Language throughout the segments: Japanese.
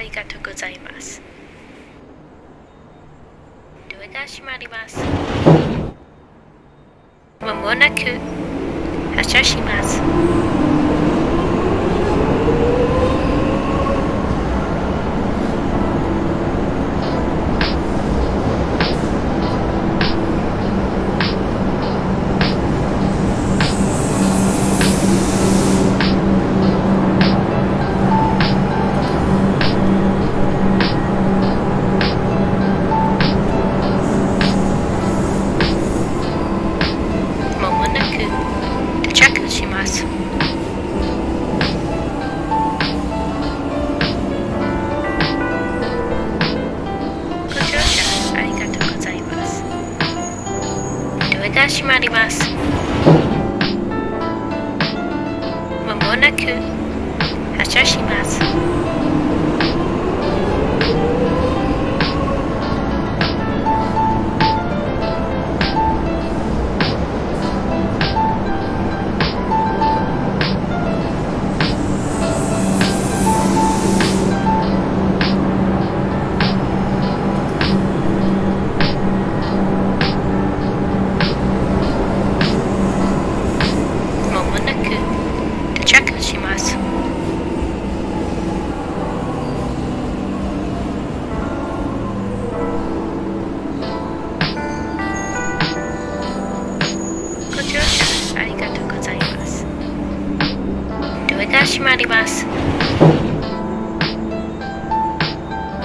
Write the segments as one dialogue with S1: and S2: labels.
S1: ありがとうございます。ドアが閉まります。まもなく発車します。なく発車します。が閉まります。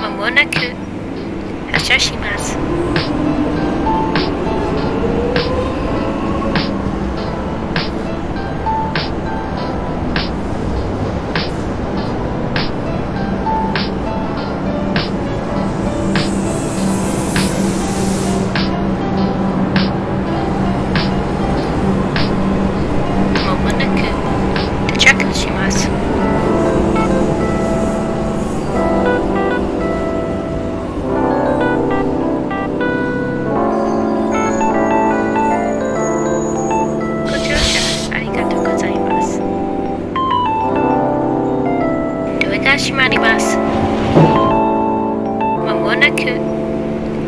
S1: まもなく発車します。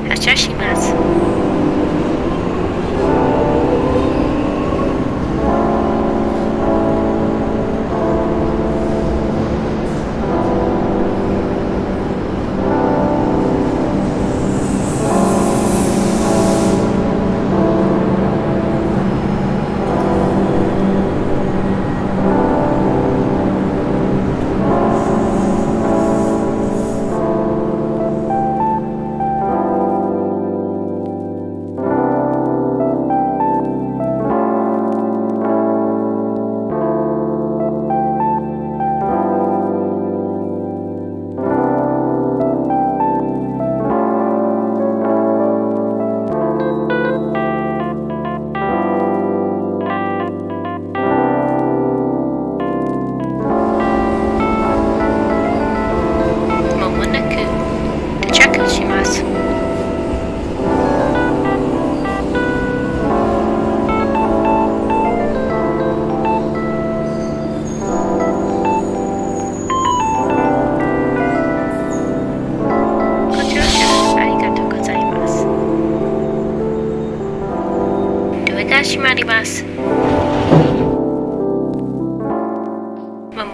S1: 発車します。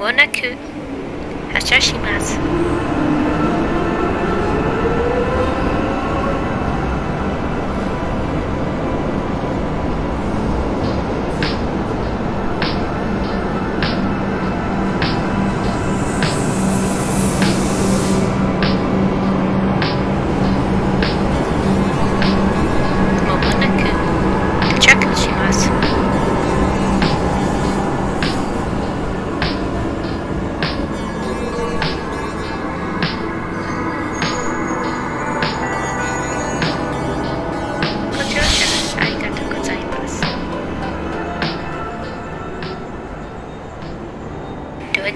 S1: もなく発車します。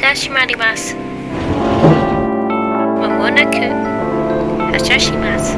S1: が閉まります。まもなく発車します。